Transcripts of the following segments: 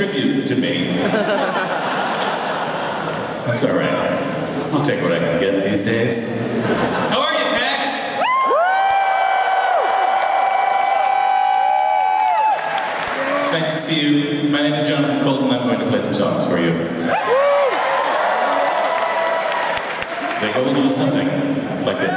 tribute to me. That's all right. I'll take what I can get these days. How are you, Pax? It's nice to see you. My name is Jonathan Coulton. I'm going to play some songs for you. They go a little something like this.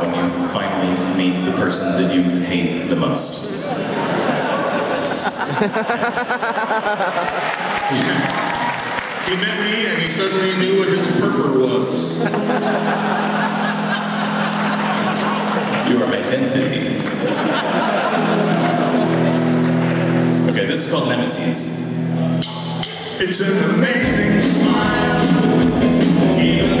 when you finally meet the person that you hate the most. he met me and he suddenly knew what his purpose was. you are my density. Okay, this is called Nemeses. It's an amazing smile, even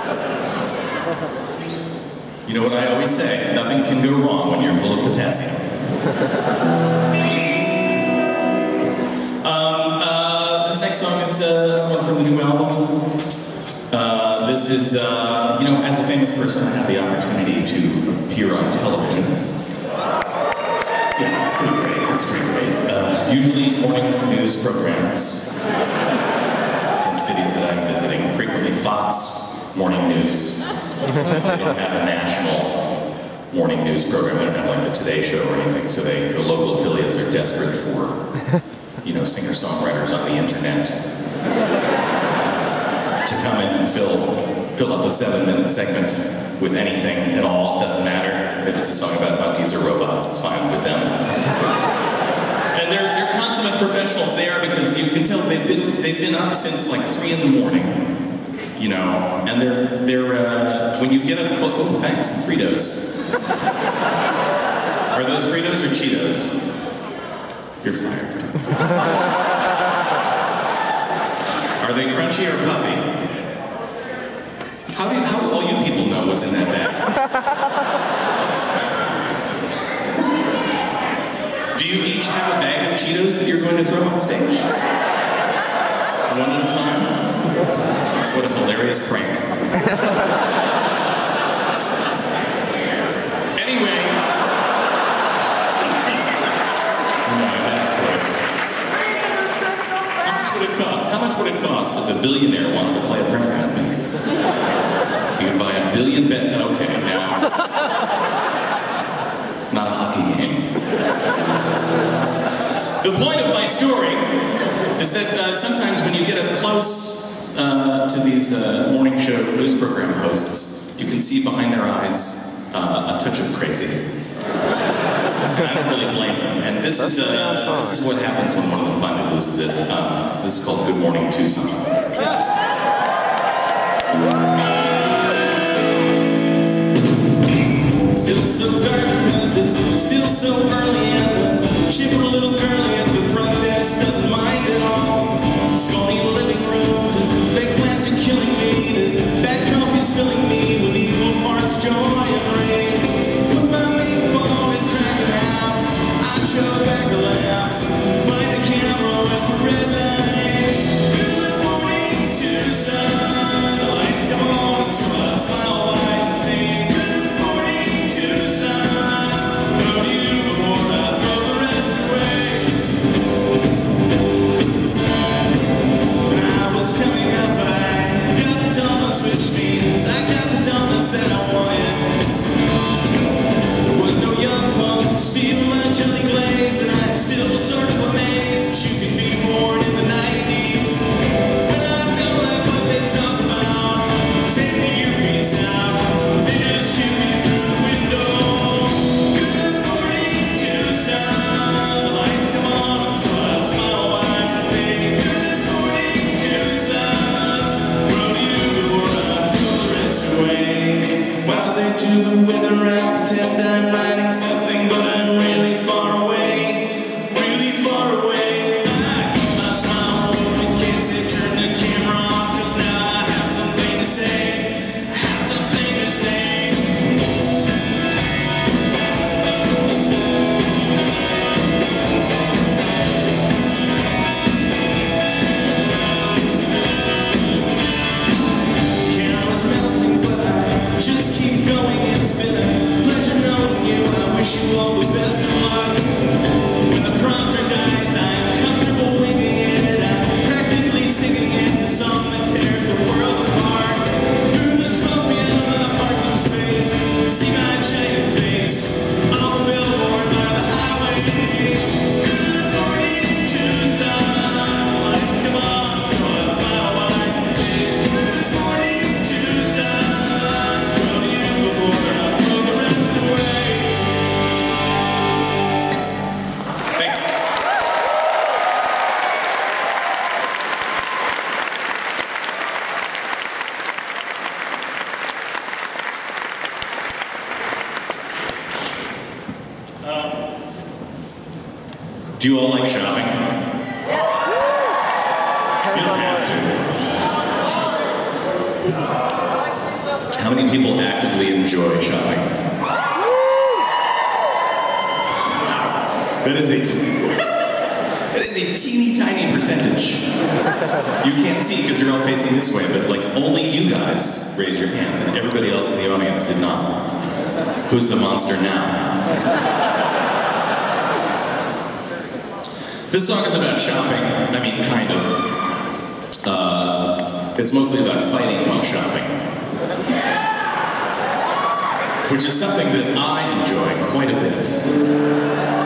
seven minute segment with anything at all, doesn't matter. If it's a song about monkeys or robots, it's fine with them. And they're, they're consummate professionals there because you can tell they've been, they've been up since like three in the morning. You know, and they're, they're uh, when you get up close, oh, thanks, Fritos. Are those Fritos or Cheetos? You're fired. Are they crunchy or puffy? what's in that bag. Do you each have a bag of Cheetos that you're going to throw on stage? One at a time? What a hilarious prank. anyway. How much would it cost? How much would it cost if a billionaire wanted to play a prank on me? You can buy a billion bet. Okay, now. it's not a hockey game. the point of my story is that uh, sometimes when you get up close uh, to these uh, morning show news program hosts, you can see behind their eyes uh, a touch of crazy. I don't really blame them. And this is uh, this is what happens when one of them finally loses it. Um, this is called Good Morning Tucson. so dark because it's still so early and the chipper little girl you can't see because you're all facing this way, but like only you guys raised your hands and everybody else in the audience did not. Who's the monster now? this song is about shopping. I mean, kind of. Uh, it's mostly about fighting while shopping. Which is something that I enjoy quite a bit.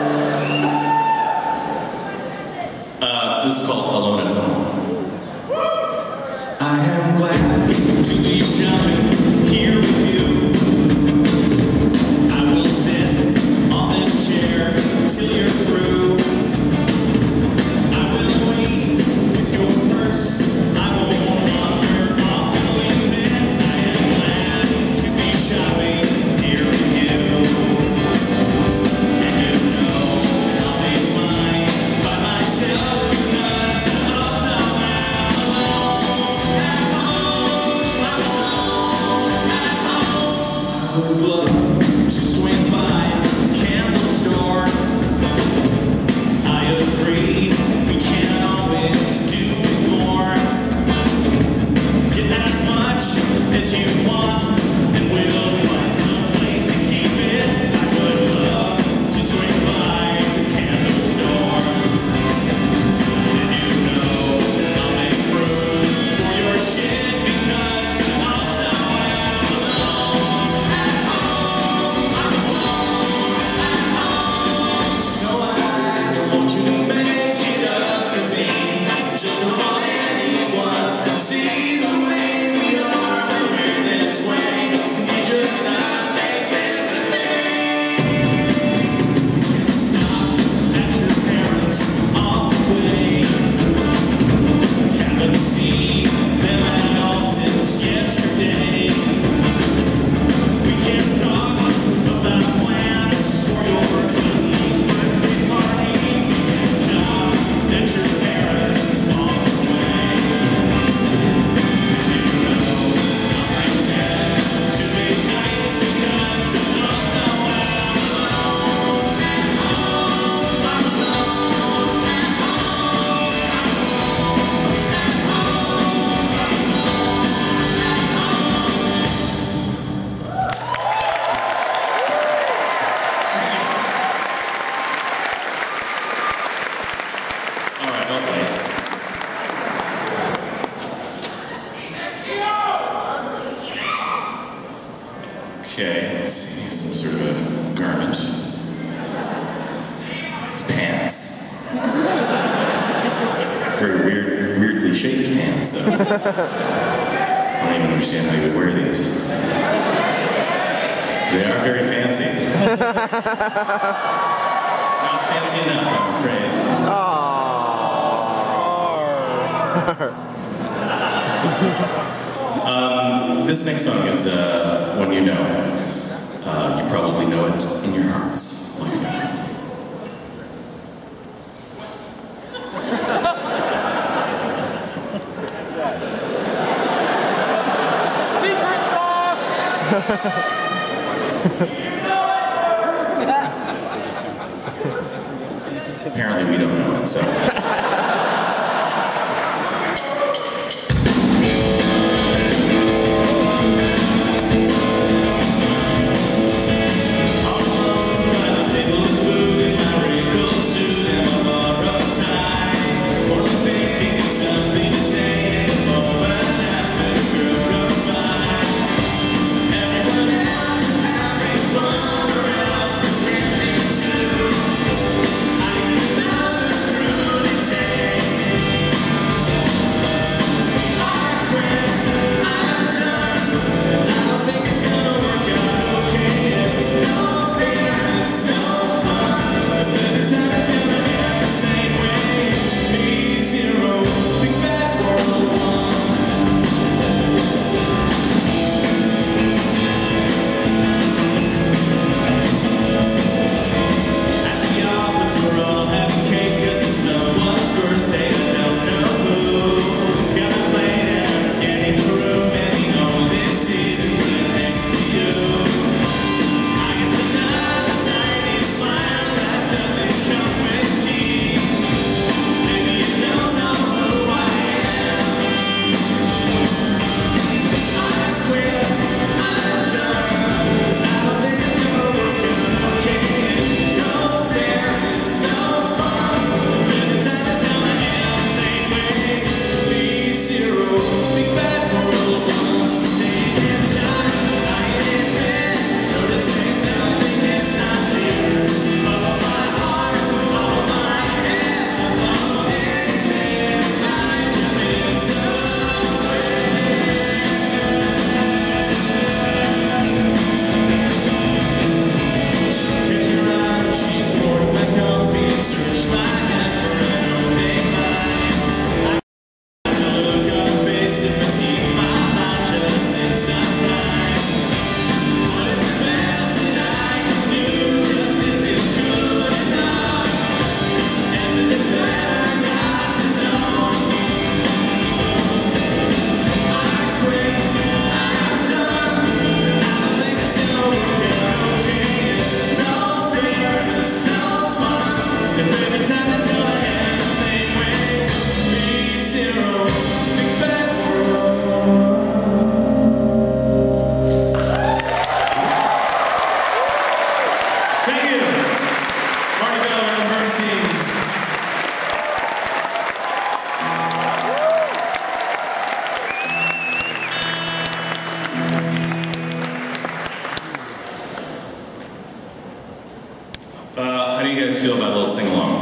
You guys feel about a little sing along?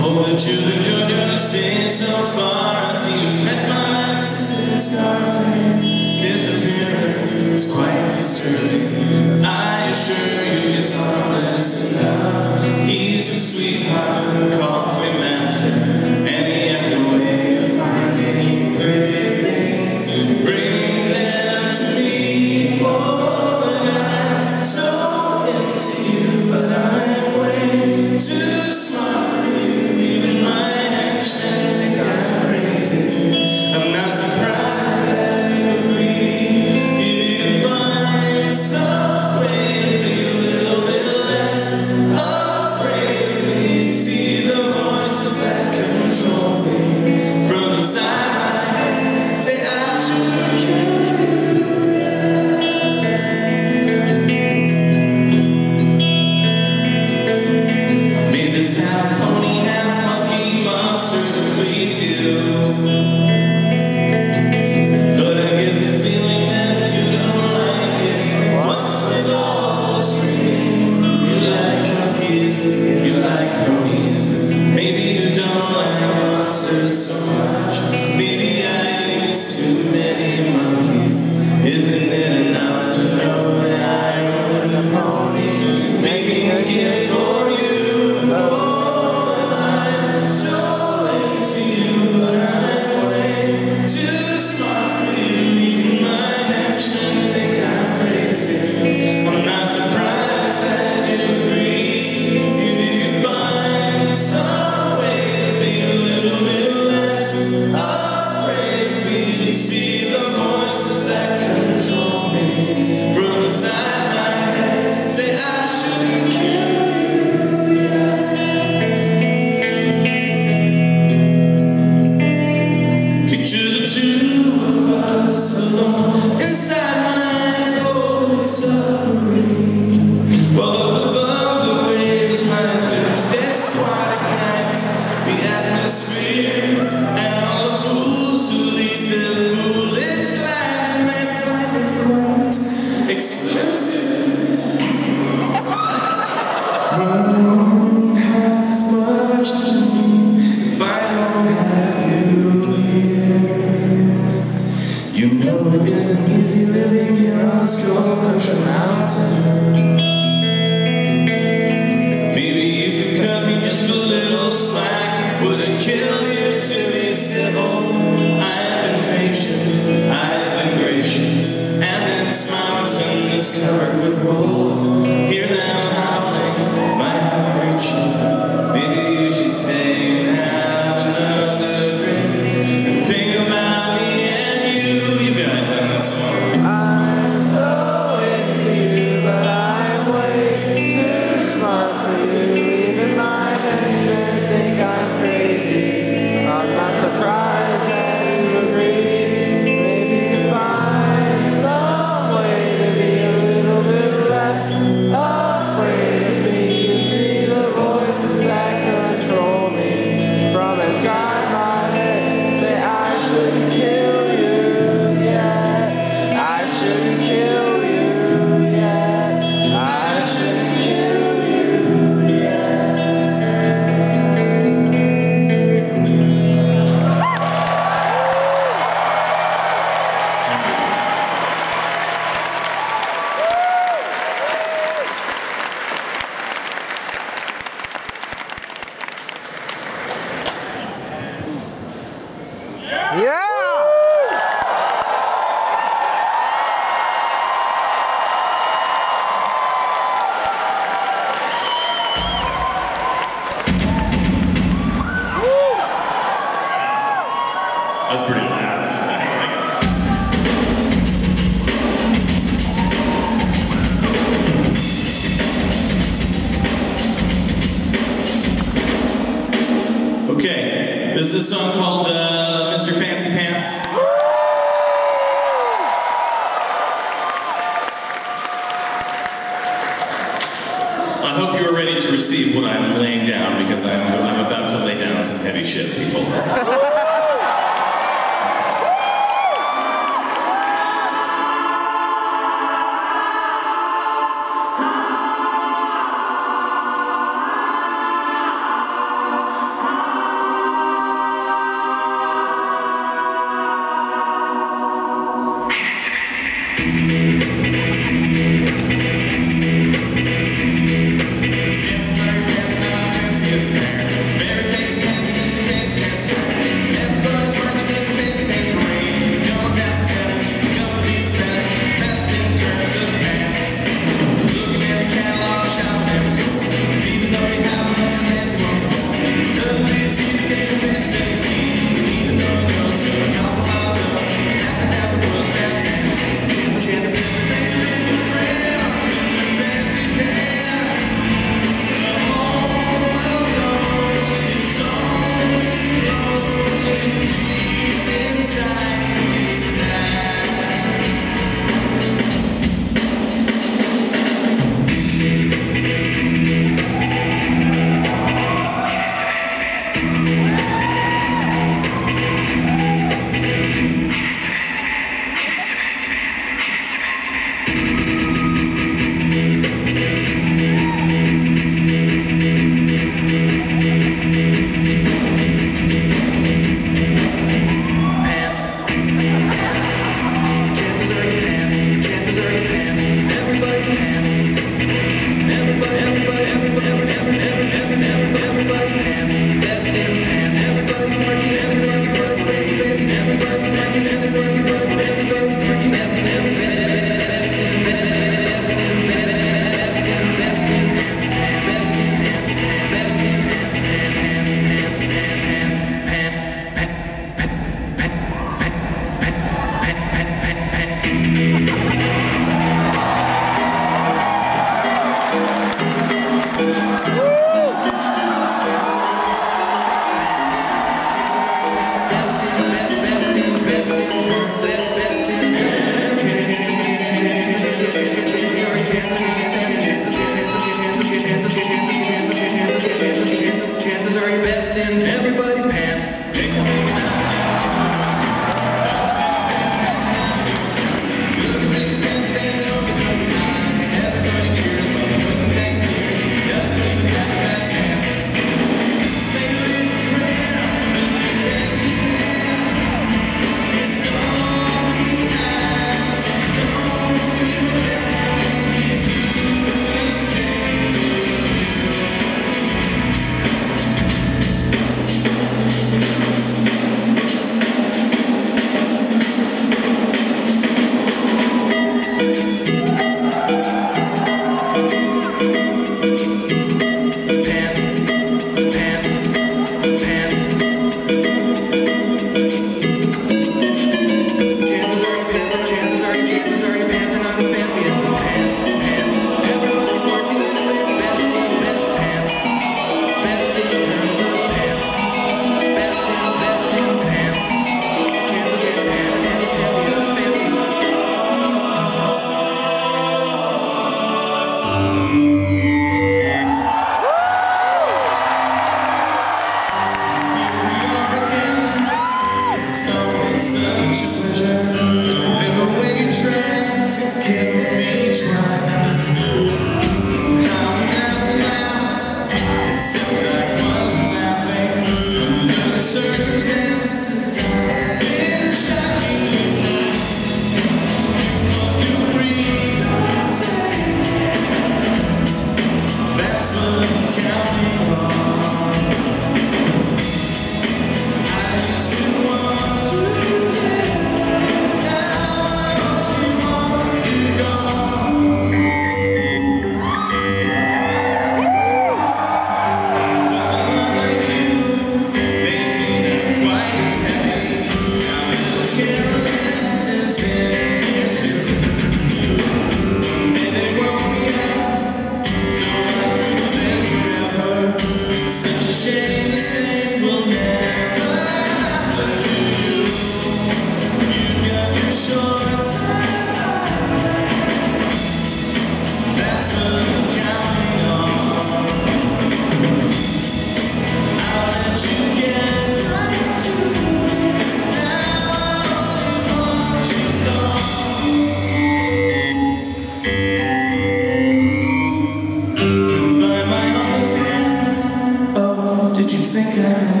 think I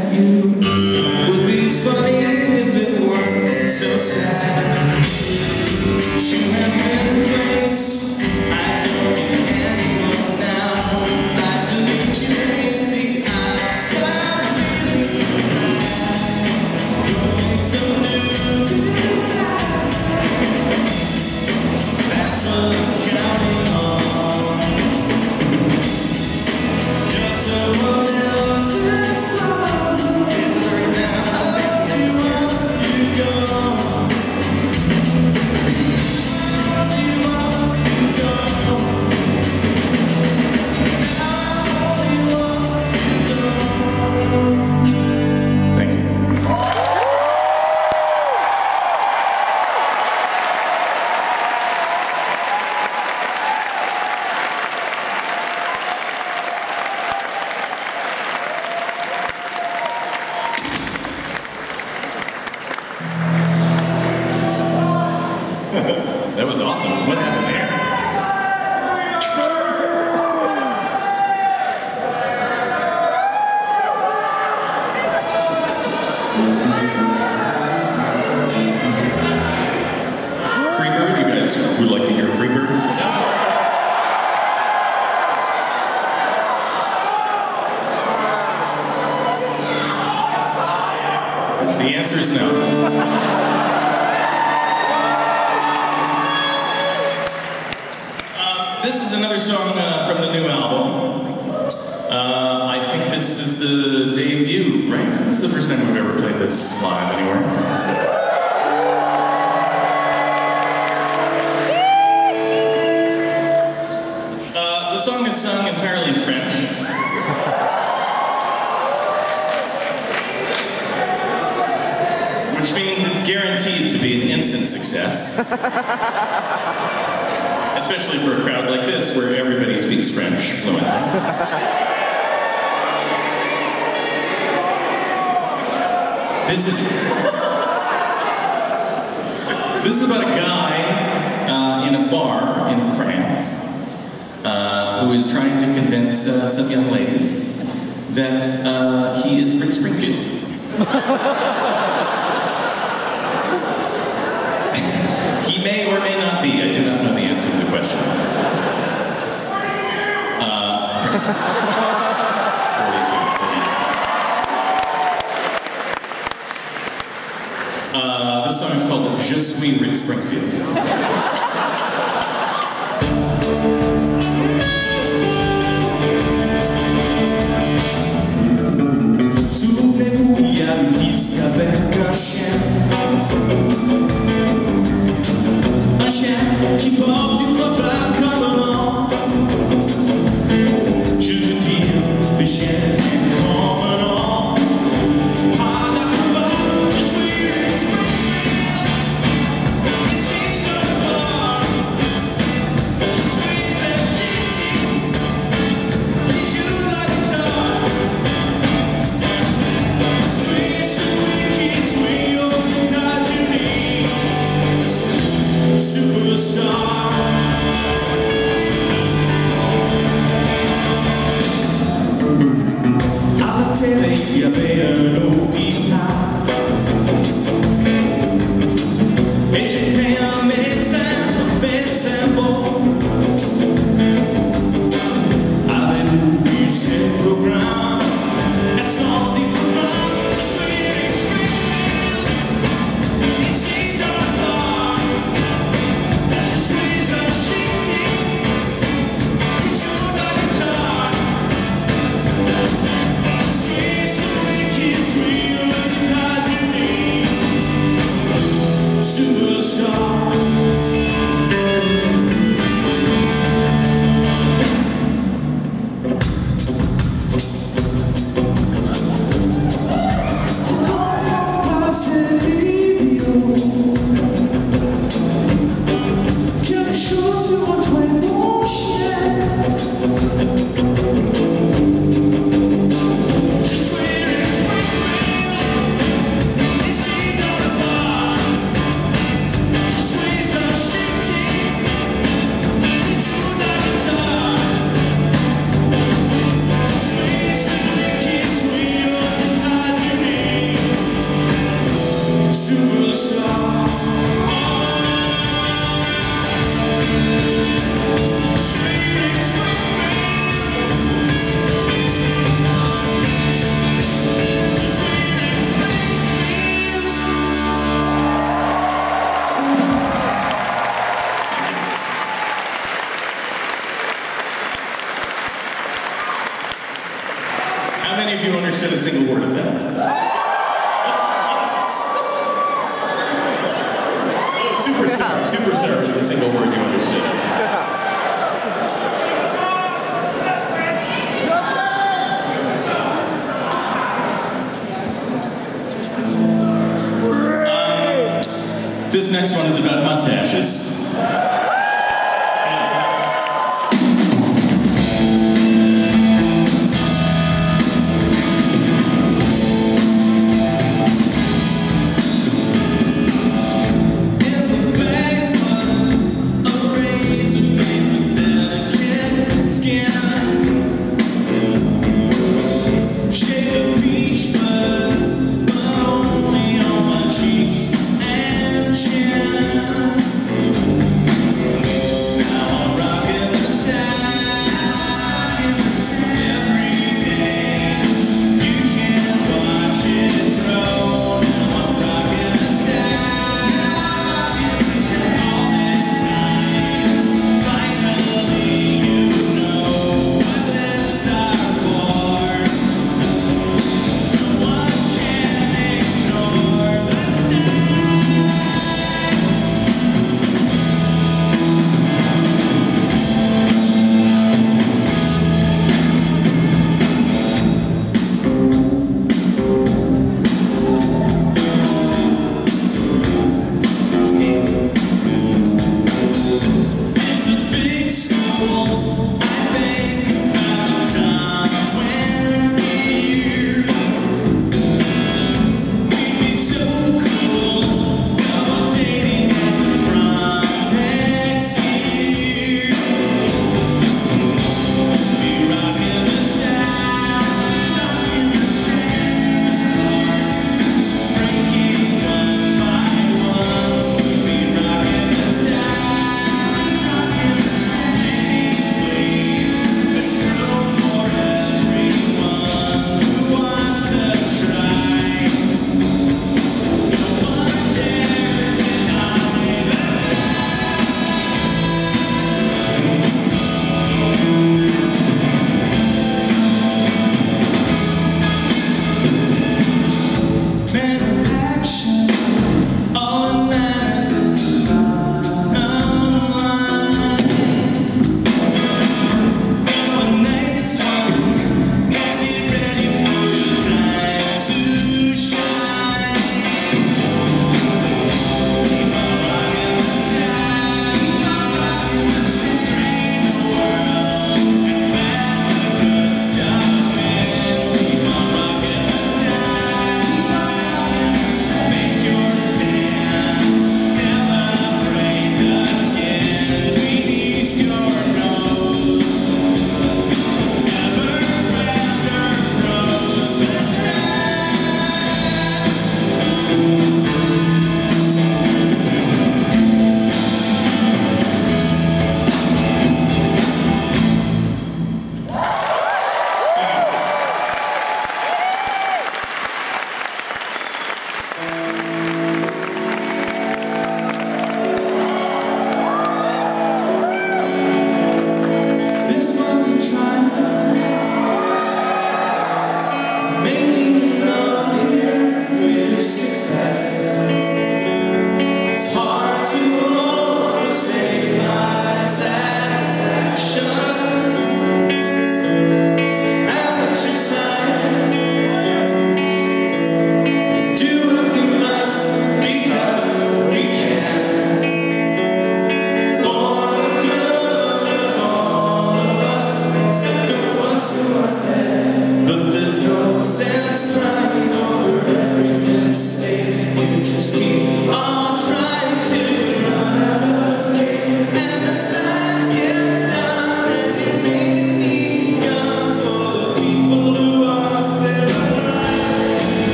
especially for a crowd like this where everybody speaks French fluently. this is this is about a guy uh, in a bar in France uh, who is trying to convince uh, some young ladies that uh, he is Rick Springfield. he may or may not be. I do not question. Uh, 42, 42. Uh, this song is called Je suis Rick Springfield.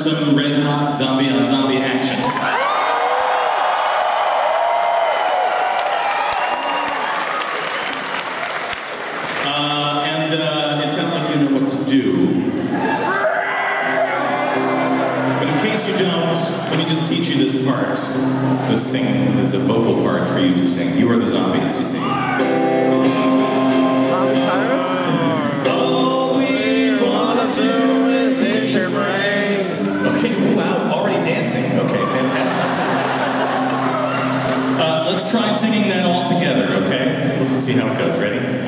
some red hot zombie on zombie action. Uh, and uh, it sounds like you know what to do. But in case you don't, let me just teach you this part. This singing, this is a vocal part for you to sing. You are the zombie to you sing. see how it goes. Ready?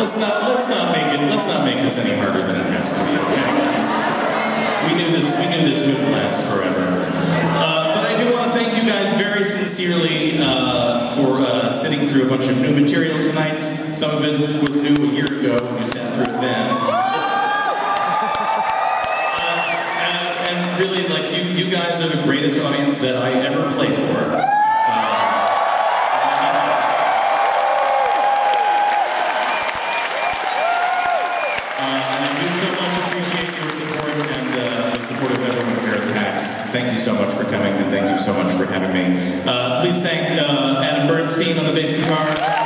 let's not let's not make it let's not make this any harder than it has to be. Okay. We knew this we knew this wouldn't last forever. Uh, but I do want to thank you guys very sincerely uh, for uh, sitting through a bunch of new material tonight. Some of it was new a year ago when you sat through it then. Uh, and, and really, like you, you guys are the greatest audience that I ever play for. Thank you so much for coming, and thank you so much for having me. Uh, please thank uh, Adam Bernstein on the bass guitar.